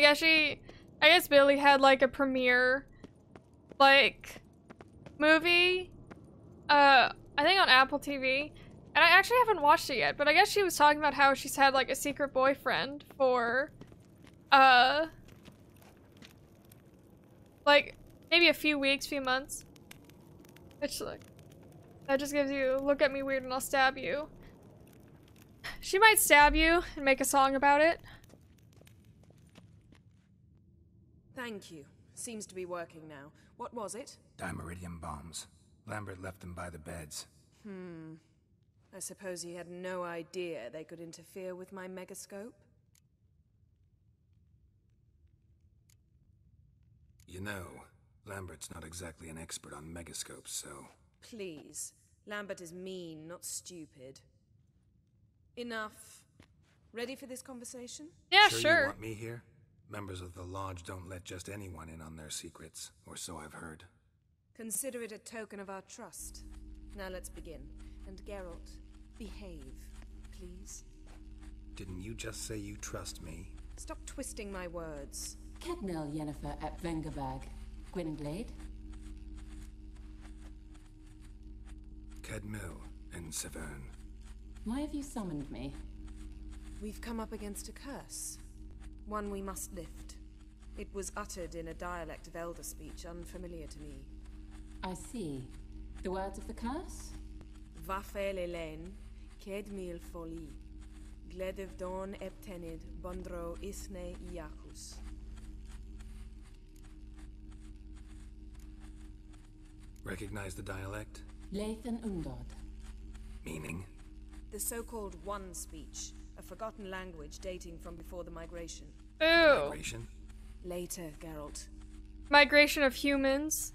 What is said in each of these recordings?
I guess she, I guess Billy had like a premiere, like, movie, uh, I think on Apple TV. And I actually haven't watched it yet, but I guess she was talking about how she's had like a secret boyfriend for, uh, like maybe a few weeks, few months. Which like, that just gives you, look at me weird and I'll stab you. She might stab you and make a song about it. Thank you. Seems to be working now. What was it? Dimeridium bombs. Lambert left them by the beds. Hmm. I suppose he had no idea they could interfere with my megascope? You know, Lambert's not exactly an expert on megascopes, so... Please. Lambert is mean, not stupid. Enough. Ready for this conversation? Yeah, sure. sure. You want me here? Members of the Lodge don't let just anyone in on their secrets, or so I've heard. Consider it a token of our trust. Now let's begin. And Geralt, behave, please. Didn't you just say you trust me? Stop twisting my words. Kednel Yennefer at Vengerberg. Gwynbleidd? Kedmil and Severn. Why have you summoned me? We've come up against a curse. One we must lift. It was uttered in a dialect of Elder speech unfamiliar to me. I see. The words of the curse? Vafel Elen, Kedmil Foli, Gledev Don Eptenid, Bondro Isne Iakus. Recognize the dialect? Lathan Undod. Meaning? The so-called One speech, a forgotten language dating from before the migration. Ooh. Migration? Later, Geralt. Migration of humans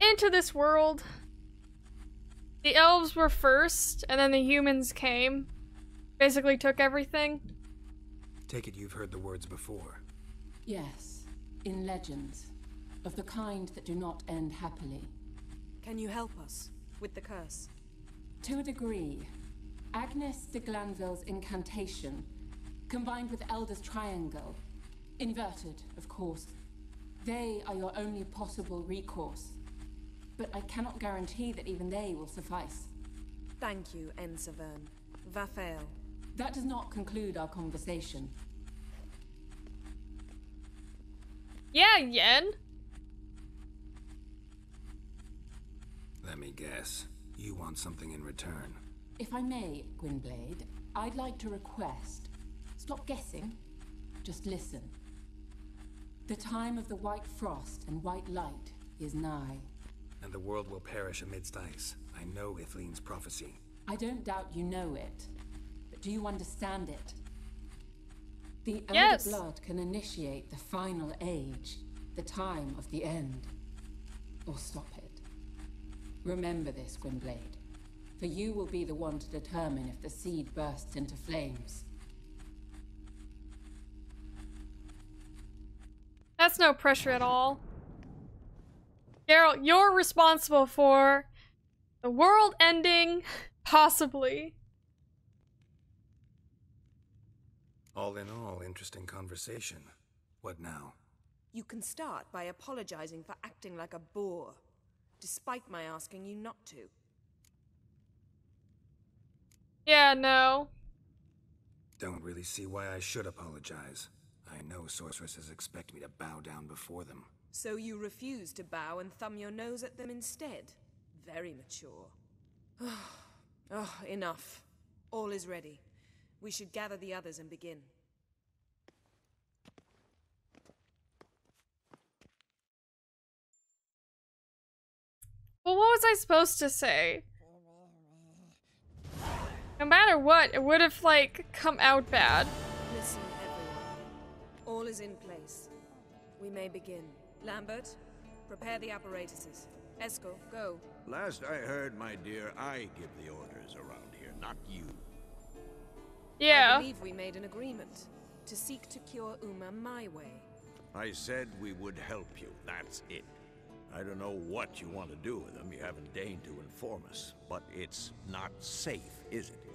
into this world. The elves were first, and then the humans came. Basically took everything. Take it you've heard the words before. Yes, in legends. Of the kind that do not end happily. Can you help us with the curse? To a degree. Agnes de Glanville's incantation, combined with Elder's triangle, inverted, of course. They are your only possible recourse. But I cannot guarantee that even they will suffice. Thank you, En Severn. Vafael. That does not conclude our conversation. Yeah, Yen. Let me guess. You want something in return. If I may, Gwynbleidd, I'd like to request. Stop guessing. Just listen. The time of the white frost and white light is nigh. And the world will perish amidst ice. I know Ithlinne's prophecy. I don't doubt you know it. But do you understand it? The Elder Yes. Blood can initiate the final age, the time of the end. Or stop it. Remember this, Gwynbleidd. For you will be the one to determine if the seed bursts into flames. That's no pressure at all. Geralt, you're responsible for the world ending, possibly. All in all, interesting conversation. What now? You can start by apologizing for acting like a boor, despite my asking you not to. Yeah, no. Don't really see why I should apologize. I know sorceresses expect me to bow down before them. So you refuse to bow and thumb your nose at them instead? Very mature. oh, enough. All is ready. We should gather the others and begin. Well, what was I supposed to say? No matter what, it would have, like, come out bad. Listen, everyone. All is in place. We may begin. Lambert, prepare the apparatuses. Esco, go. Last I heard, my dear, I give the orders around here, not you. Yeah. I believe we made an agreement to seek to cure Uma my way. I said we would help you, that's it. I don't know what you want to do with them, you haven't deigned to inform us. But it's not safe, is it?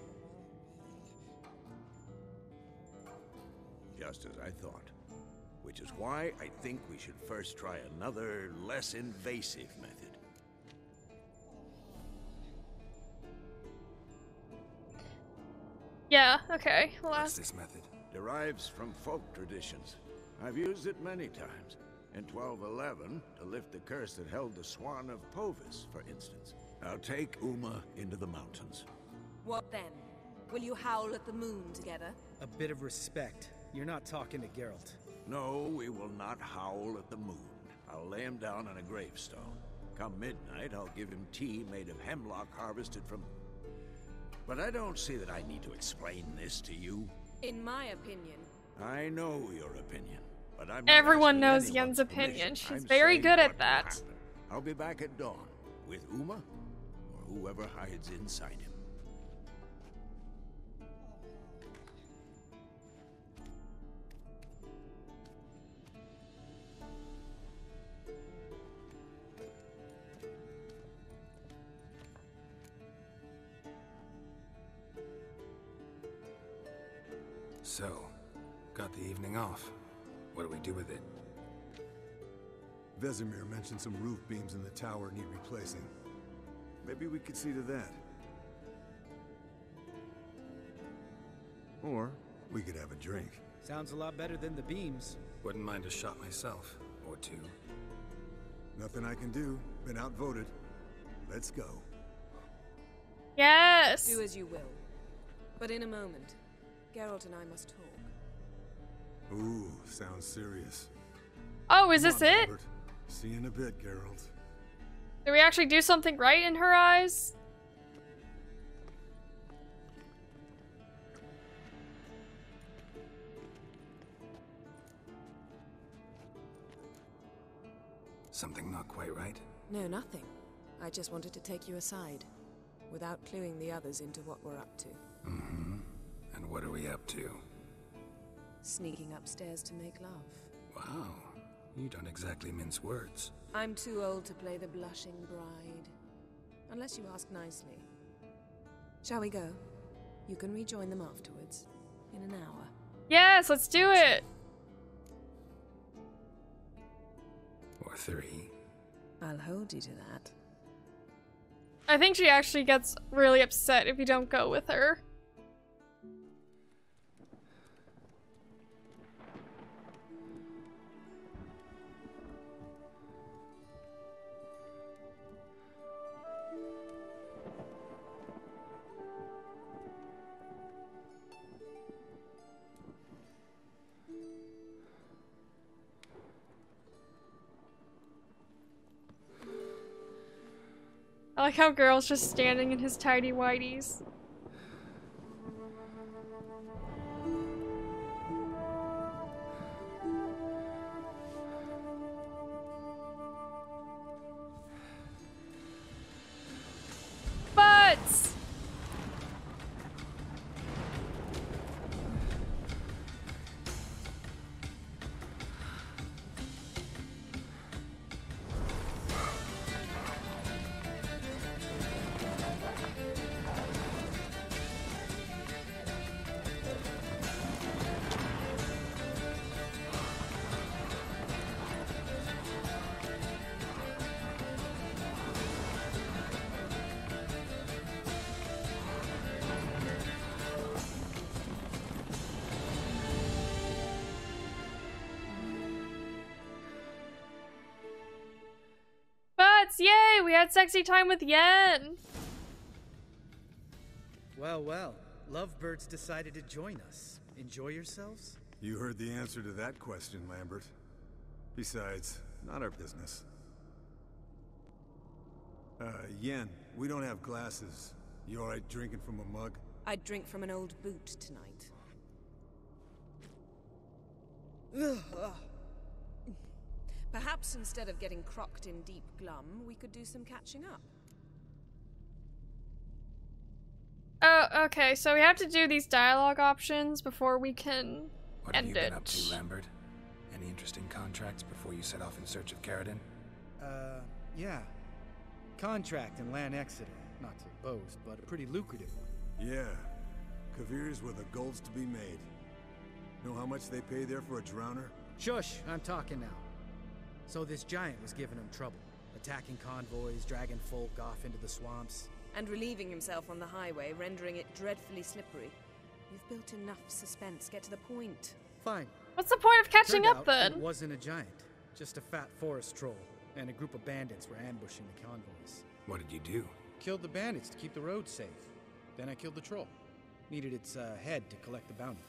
Just as I thought. Which Which is why I think we should first try another, less invasive method. Yeah, okay. Well, What's ask. this method? Derives from folk traditions. I've used it many times. In 1211, to lift the curse that held the Swan of Povis, for instance. I'll take Uma into the mountains. What then? Will you howl at the moon together? A bit of respect. You're not talking to Geralt. No, we will not howl at the moon. I'll lay him down on a gravestone. Come midnight, I'll give him tea made of hemlock harvested from... But I don't see that I need to explain this to you. In my opinion, I know your opinion, but I'm Everyone knows Yen's opinion. She's I'm very good at that. happen. I'll be back at dawn with Uma or whoever hides inside him. The evening off. What do we do with it? Vesemir mentioned some roof beams in the tower need replacing. Maybe we could see to that. Or we could have a drink. Sounds a lot better than the beams. Wouldn't mind a shot myself. Or two. Nothing I can do. Been outvoted. Let's go. Yes. do as you will. But in a moment, Geralt and I must talk. Ooh, sounds serious. Oh, is Come this on, it? Albert. See you in a bit, Geralt. Did we actually do something right in her eyes? Something not quite right? No, nothing. I just wanted to take you aside, without cluing the others into what we're up to. Mm-hmm. And what are we up to? Sneaking upstairs to make love. Wow. You don't exactly mince words. I'm too old to play the blushing bride. Unless you ask nicely. Shall we go? You can rejoin them afterwards. In an hour. Yes, let's do it. Or three. I'll hold you to that. I think she actually gets really upset if you don't go with her. Like how girl's just standing in his tidy whities. Butts! Butts! Yay! We had sexy time with Yen! Well, well. Lovebirds decided to join us. Enjoy yourselves? You heard the answer to that question, Lambert. Besides, not our business. Uh, Yen, we don't have glasses. You alright drinking from a mug? I'd drink from an old boot tonight. Perhaps instead of getting crocked in deep glum, we could do some catching up. Oh, okay, so we have to do these dialogue options before we can What have end you been it. up to, Lambert? Any interesting contracts before you set off in search of Caradon? Uh, yeah. Contract in Lan Exeter. Not to boast, but a pretty lucrative one. Yeah. Kovir's where the gold's to be made. Know how much they pay there for a drowner? Shush, I'm talking now. So this giant was giving him trouble, attacking convoys, dragging folk off into the swamps. And relieving himself on the highway, rendering it dreadfully slippery. You've built enough suspense. Get to the point. Fine. What's the point of catching Turned up out then? It wasn't a giant, just a fat forest troll, and a group of bandits were ambushing the convoys. What did you do? Killed the bandits to keep the road safe. Then I killed the troll. Needed its uh, head to collect the bounty.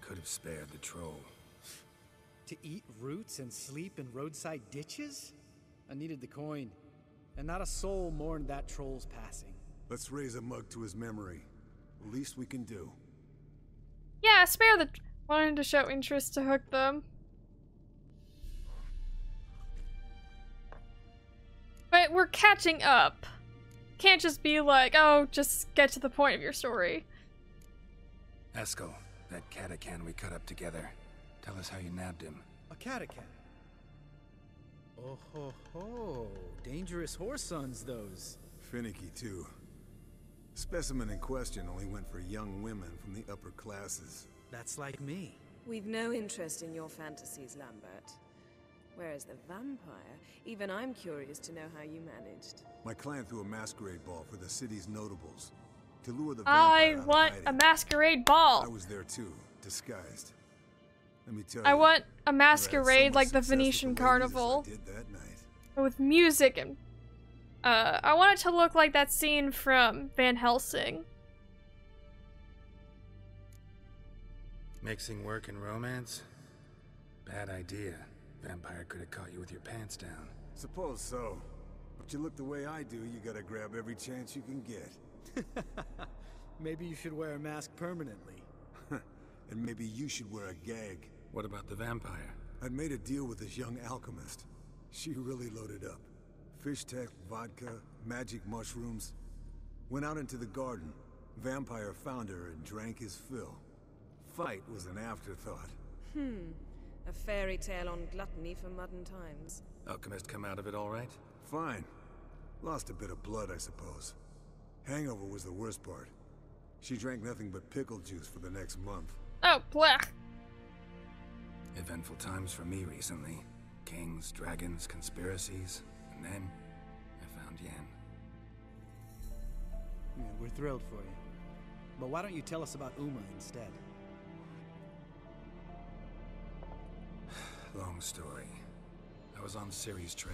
Could have spared the troll. To eat roots and sleep in roadside ditches? I needed the coin. And not a soul mourned that troll's passing. Let's raise a mug to his memory. The Least we can do. Yeah, spare the. Wanted to show interest to hook them. But we're catching up. Can't just be like, oh, just get to the point of your story. Eskel, that katakan we cut up together. Tell us how you nabbed him. A katakan. Oh ho ho. Dangerous horse sons, those. Finicky, too. Specimen in question only went for young women from the upper classes. That's like me. We've no interest in your fantasies, Lambert. Whereas the vampire, even I'm curious to know how you managed. My clan threw a masquerade ball for the city's notables. To lure the I vampire out of want a masquerade ball! I was there too, disguised. Let me tell I you. want a never so masquerade like the Venetian ladies Carnival did that night. with music and. Uh, I want it to look like that scene from Van Helsing. Mixing work and romance? Bad idea. Vampire could have caught you with your pants down. Suppose so. But you look the way I do, you gotta grab every chance you can get. Maybe you should wear a mask permanently. And maybe you should wear a gag. What about the vampire? I'd made a deal with this young alchemist. She really loaded up. Fisstech, vodka, magic mushrooms. Went out into the garden. Vampire found her and drank his fill. Fight was an afterthought. Hmm. A fairy tale on gluttony for modern times. Alchemist come out of it all right? Fine. Lost a bit of blood, I suppose. Hangover was the worst part. She drank nothing but pickle juice for the next month. Oh, blech. Eventful times for me recently. Kings, dragons, conspiracies. And then, I found Yen. Yeah, we're thrilled for you. But why don't you tell us about Uma instead? Long story. I was on Ciri's trail.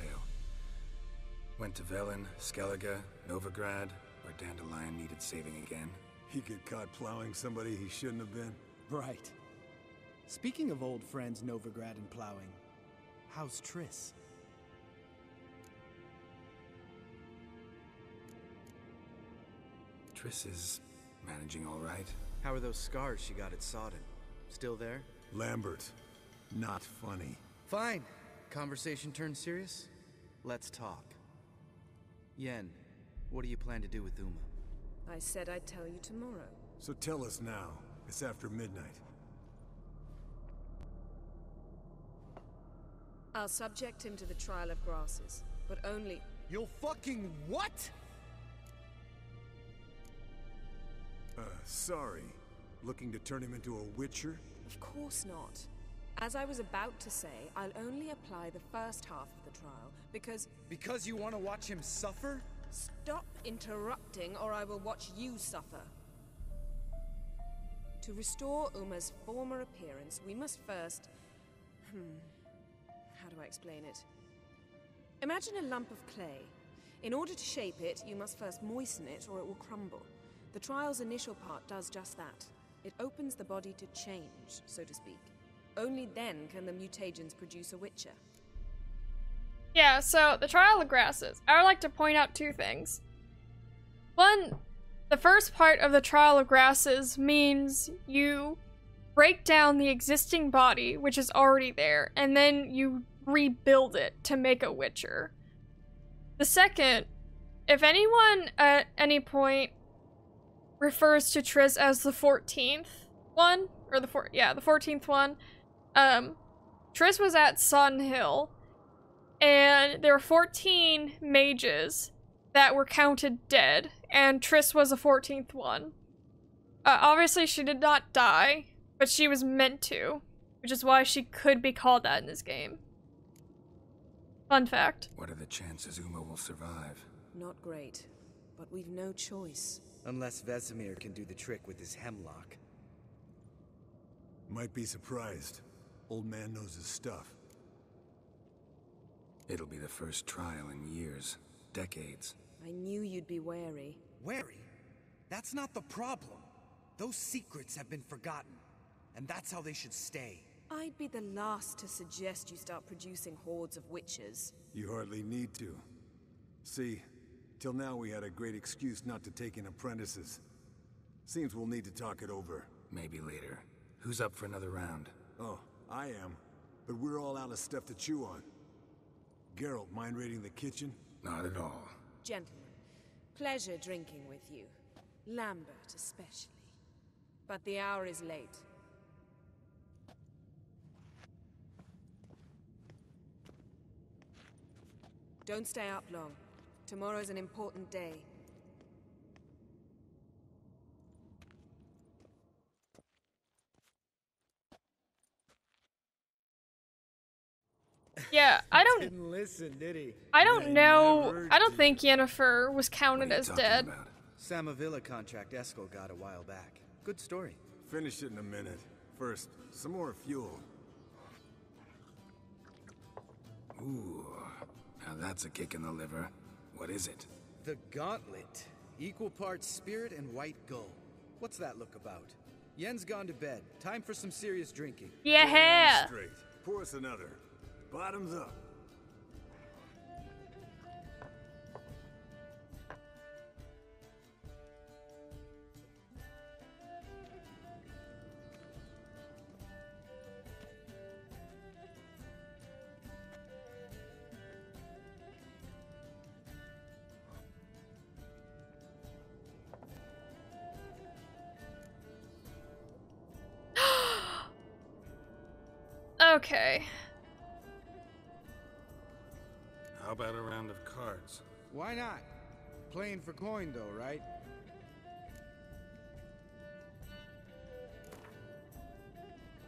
Went to Velen, Skellige, Novigrad, where Dandelion needed saving again. He get caught plowing somebody he shouldn't have been. Right. Speaking of old friends Novigrad and plowing, how's Triss? Triss is managing all right. How are those scars she got at Sodden? Still there? Lambert. Not funny. Fine. Conversation turned serious? Let's talk. Yen, what do you plan to do with Uma? I said I'd tell you tomorrow. So tell us now. It's after midnight. I'll subject him to the trial of grasses, but only. You'll fucking what? Uh, sorry. Looking to turn him into a witcher? Of course not. As I was about to say, I'll only apply the first half of the trial because. Because you want to watch him suffer? Stop interrupting, or I will watch you suffer. To restore Uma's former appearance, we must first. Hmm. I explain it? Imagine a lump of clay. In order to shape it, you must first moisten it, or it will crumble. The trial's initial part does just that. It opens the body to change, so to speak. Only then can the mutagens produce a Witcher. Yeah, so the trial of grasses. I would like to point out two things. One, the first part of the trial of grasses means you break down the existing body, which is already there, and then you rebuild it to make a Witcher. The second, if anyone at any point refers to Triss as the 14th one, or the four, yeah, the 14th one, um, Triss was at Sun Hill, and there were 14 mages that were counted dead, and Triss was the 14th one. Uh, obviously, she did not die, but she was meant to, which is why she could be called that in this game. Fun fact. What are the chances Uma will survive? Not great, but we've no choice. Unless Vesemir can do the trick with his hemlock. Might be surprised. Old man knows his stuff. It'll be the first trial in years, decades. I knew you'd be wary. Wary? That's not the problem. Those secrets have been forgotten. And that's how they should stay. I'd be the last to suggest you start producing hordes of witches. You hardly need to. See, till now we had a great excuse not to take in apprentices. Seems we'll need to talk it over. Maybe later. Who's up for another round? Oh, I am. But we're all out of stuff to chew on. Geralt, mind raiding the kitchen? Not at all. Gentlemen, pleasure drinking with you. Lambert especially. But the hour is late. Don't stay up long. Tomorrow's an important day. Yeah, I don't Didn't listen, did he? I don't They know. I don't did. think Yennefer was What counted are you as dead. about? samovila contract Eskel got a while back. Good story. Finish it in a minute. First, some more fuel. Ooh, now that's a kick in the liver. What is it? The Gauntlet. Equal parts spirit and White Gull. What's that look about? Yen's gone to bed. Time for some serious drinking. Yeah. Straight. Pour us another. Bottoms up. Okay. How about a round of cards? Why not? Playing for coin, though, right?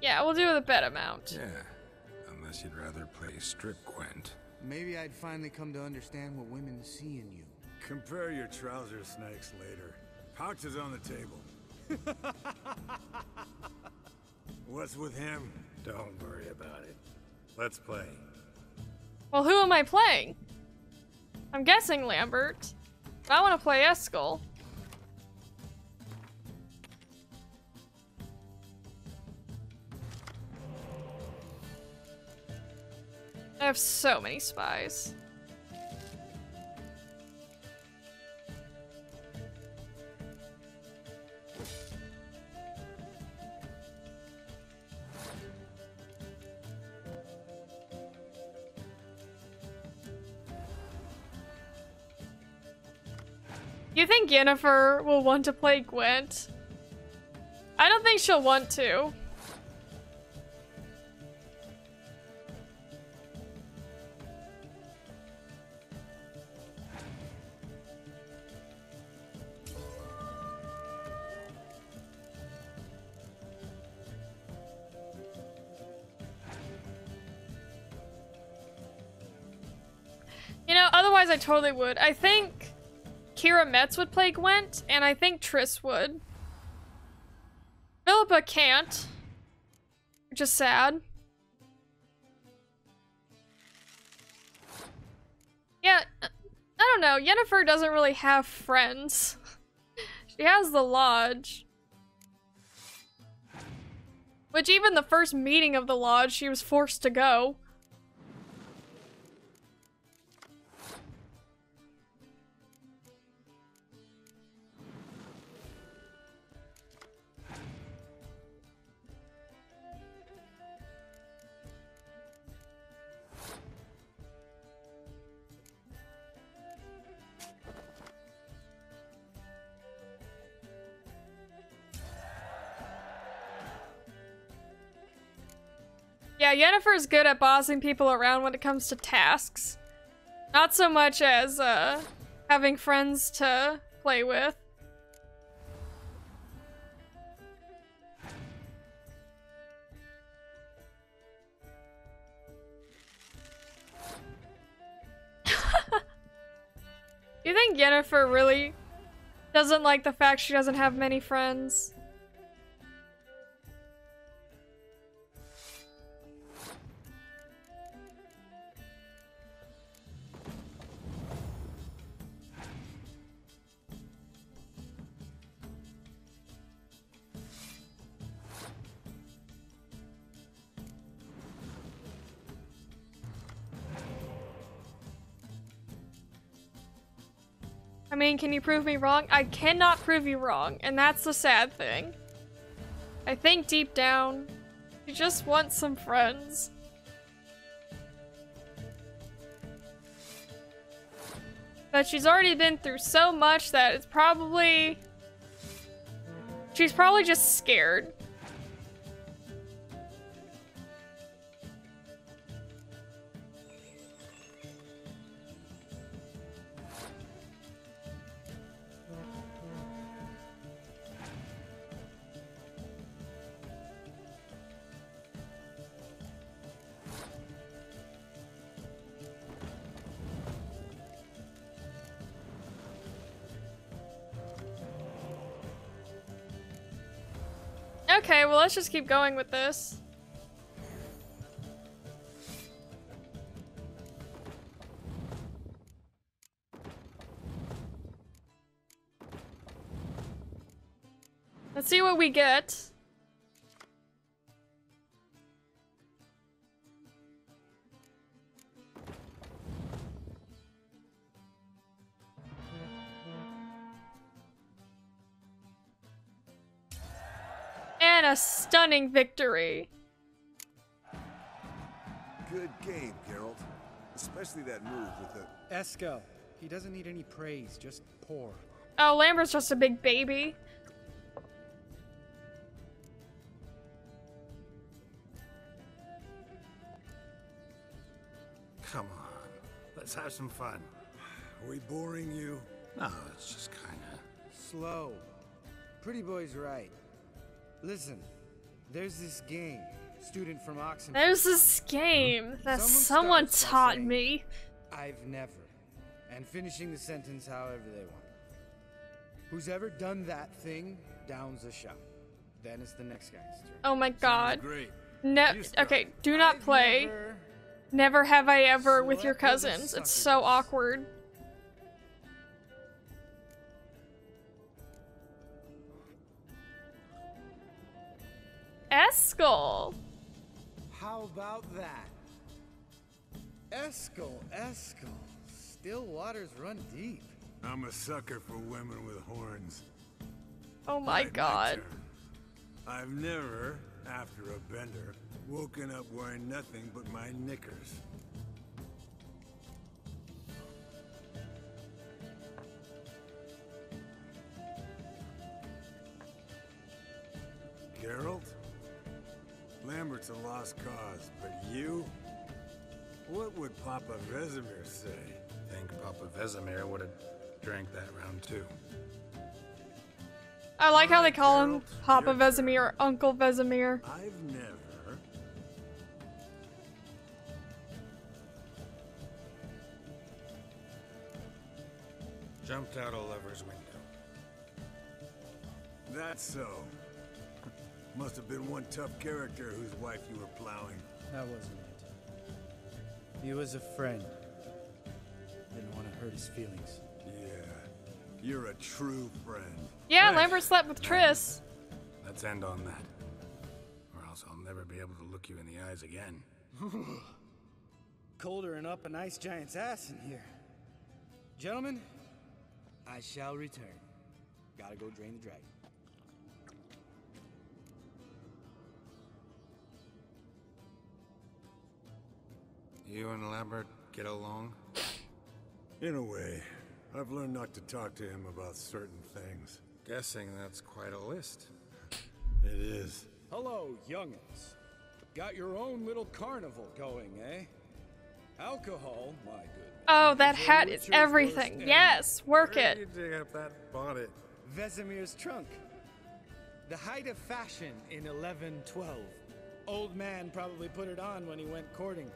Yeah, we'll do the bet amount. Yeah, unless you'd rather play strip Gwent. Maybe I'd finally come to understand what women see in you. Compare your trouser snakes later. Pouch is on the table. What's with him? Don't worry about it. Let's play. Well, who am I playing? I'm guessing Lambert. I want to play Eskel. I have so many spies. You think Yennefer will want to play Gwent? I don't think she'll want to. You know, otherwise I totally would. I think Keira Metz would play Gwent, and I think Triss would. Philippa can't. Which is sad. Yeah, I don't know. Yennefer doesn't really have friends. she has the Lodge. Which even the first meeting of the Lodge, she was forced to go. Yeah, Yennefer's good at bossing people around when it comes to tasks. Not so much as uh, having friends to play with. you think Yennefer really doesn't like the fact she doesn't have many friends? I mean, can you prove me wrong? I cannot prove you wrong, and that's the sad thing. I think deep down, you just want some friends. But she's already been through so much that it's probably... She's probably just scared. Okay, well let's just keep going with this. Let's see what we get. A stunning victory. Good game, Geralt. Especially that move with the... Eskel. He doesn't need any praise, just pour. Oh, Lambert's just a big baby. Come on. Let's have some fun. Are we boring you? No, it's just kinda... Slow. Pretty boy's right. Listen, there's this game. Student from Oxenford. There's this game that Someone someone taught saying- me. I've never. And finishing the sentence however they want. Who's ever done that thing downs a shot. Then it's the next guy's turn. Oh my god. Great. No, okay, do not I've play. never- Never have I ever with your Slept with a cousins. It's so awkward. Eskel. How about that? Eskel, Eskel. Still waters run deep. I'm a sucker for women with horns. Oh my Right, god. turn. I've never, after a bender, woken up wearing nothing but my knickers. A lost cause, but you? What would Papa Vesemir say? Think Papa Vesemir would have drank that round too. I like how they call him Papa your Vesemir or Uncle Vesemir. I've never. Jumped out a lover's window. That's so. Must have been one tough character whose wife you were plowing. That wasn't it. He was a friend. Didn't want to hurt his feelings. Yeah, you're a true friend. Yeah, Right. Lambert slept with Triss. Let's end on that. Or else I'll never be able to look you in the eyes again. Colder and up an ice giant's ass in here. Gentlemen, I shall return. Gotta go drain the dragon. You and Lambert get along? In a way, I've learned not to talk to him about certain things. Guessing that's quite a list. It is. Hello, youngins. Got your own little carnival going, eh? Alcohol, my good. Oh, that Is a hat is everything. Yes, work Where it. did you dig up that bonnet? Vesemir's trunk. The height of fashion in 1112. Old man probably put it on when he went courting.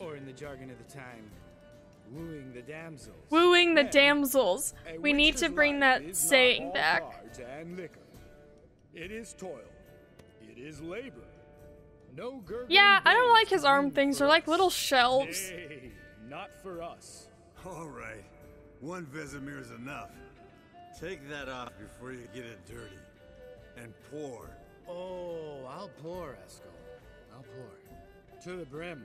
Or in the jargon of the time, wooing the damsels. Wooing the Then, damsels. We need to bring life that is not saying all back. cards and liquor. It is toil. It is labor. No gurgling Yeah, I don't like his arm things. They're like little shelves. Nay, not for us. All right. One Vesemir's enough. Take that off before you get it dirty. And pour. Oh, I'll pour, Eskel. I'll pour. To the brim.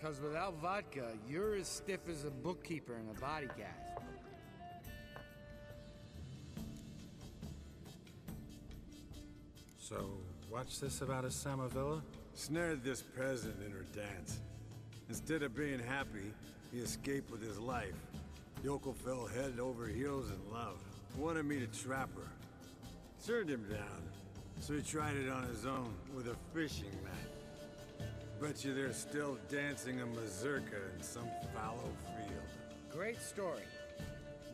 Cause without vodka, you're as stiff as a bookkeeper in a body cast. So, watch this about a samovila? Snared this peasant in her dance. Instead of being happy, he escaped with his life. Yoko fell head over heels in love. Wanted me to trap her. Turned him down. So he tried it on his own with a fishing net. Bet you they're still dancing a mazurka in some fallow field. Great story.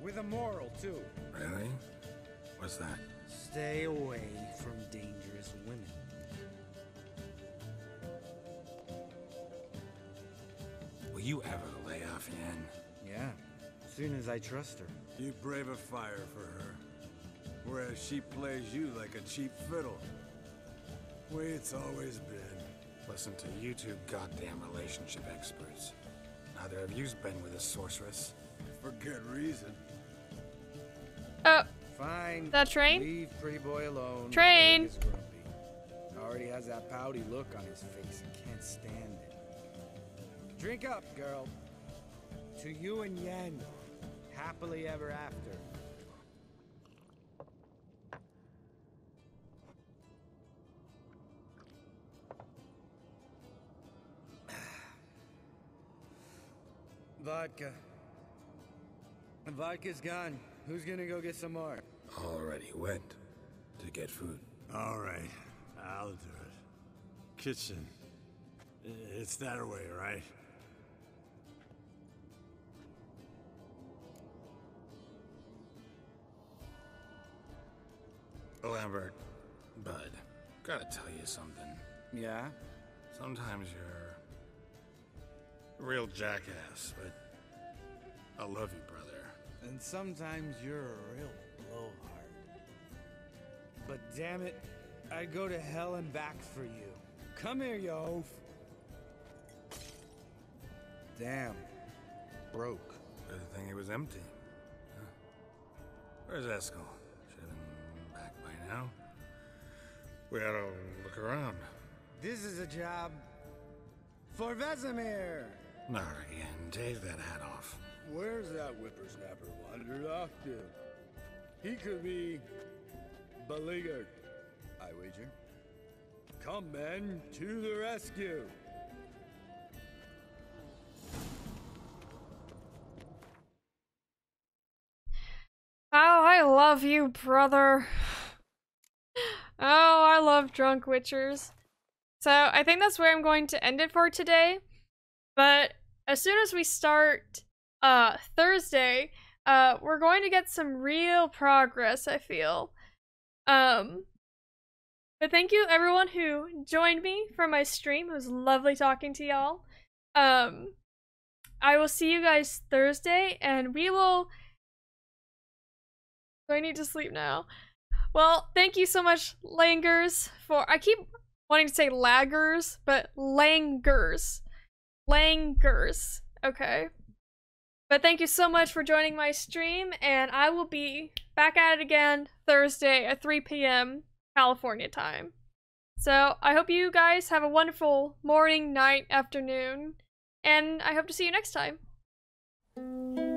With a moral, too. Really? What's that? Stay away from dangerous women. Will you ever lay off Yen? Yeah, As soon as I trust her. You brave a fire for her. Whereas she plays you like a cheap fiddle. Way it's always been. Listen to you two goddamn relationship experts. Neither of you's been with a sorceress. For good reason. Oh, Fine. That train? Leave pretty boy alone. Train. he. Already has that pouty look on his face and can't stand it. Drink up, girl. To you and Yen. Happily ever after. Vodka. The Vodka's gone. Who's gonna go get some more? Already went to get food. All right, I'll do it. Kitchen. It's that way, right? Oh, Lambert, Bud, gotta tell you something. Yeah? Sometimes you're a real jackass, but I love you, brother. And sometimes you're a real blowhard. But damn it, I'd go to hell and back for you. Come here, you oaf. Damn. Broke. Good thing it was empty. Huh. Where's Eskel? Should have been back by now. We ought to look around. This is a job for Vesemir. Not again. Take that hat off. Where's that whippersnapper wandered off to? He could be beleaguered, I wager. Come, men, to the rescue. Oh, I love you, brother. Oh, I love drunk witchers. So I think that's where I'm going to end it for today. But as soon as we start uh Thursday, uh we're going to get some real progress, I feel. Um but thank you everyone who joined me for my stream. It was lovely talking to y'all. Um I will see you guys Thursday and we will do I need to sleep now? Well, thank you so much, Langers, for I keep wanting to say laggers, but Langers. Langers. Okay. But thank you so much for joining my stream, and I will be back at it again Thursday at 3 p.m. California time. So I hope you guys have a wonderful morning, night, afternoon, and I hope to see you next time.